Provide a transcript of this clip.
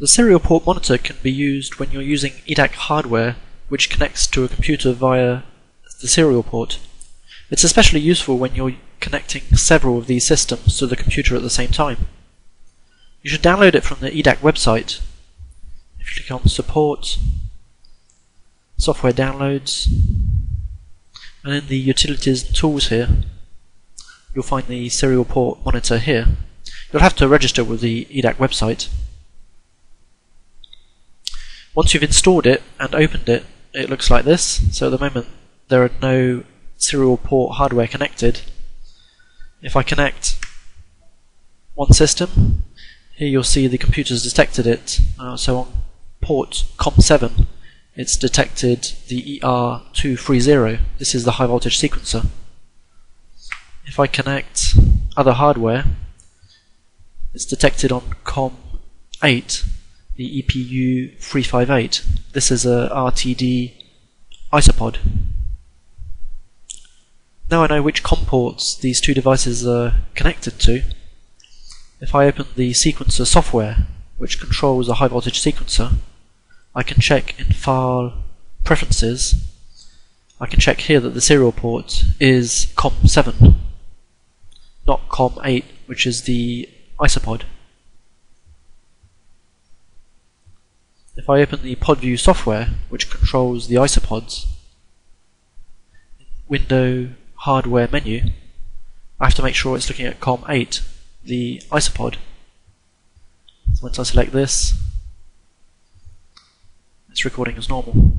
The serial port monitor can be used when you're using eDAQ hardware which connects to a computer via the serial port. It's especially useful when you're connecting several of these systems to the computer at the same time. You should download it from the eDAQ website. If you click on Support, Software Downloads, and in the Utilities and Tools here, you'll find the serial port monitor here. You'll have to register with the eDAQ website. Once you've installed it and opened it, it looks like this. So at the moment there are no serial port hardware connected. If I connect one system, here you'll see the computer's detected it. Uh, so on port COM7, it's detected the ER230. This is the high voltage sequencer. If I connect other hardware, it's detected on COM8 the EPU 358. This is a RTD isoPod. Now I know which COM ports these two devices are connected to. If I open the sequencer software, which controls a high voltage sequencer, I can check in File Preferences. I can check here that the serial port is COM7, not COM8, which is the isoPod. If I open the Pod-Vu software, which controls the isoPods, window hardware menu, I have to make sure it's looking at COM8, the isoPod. So once I select this, it's recording as normal.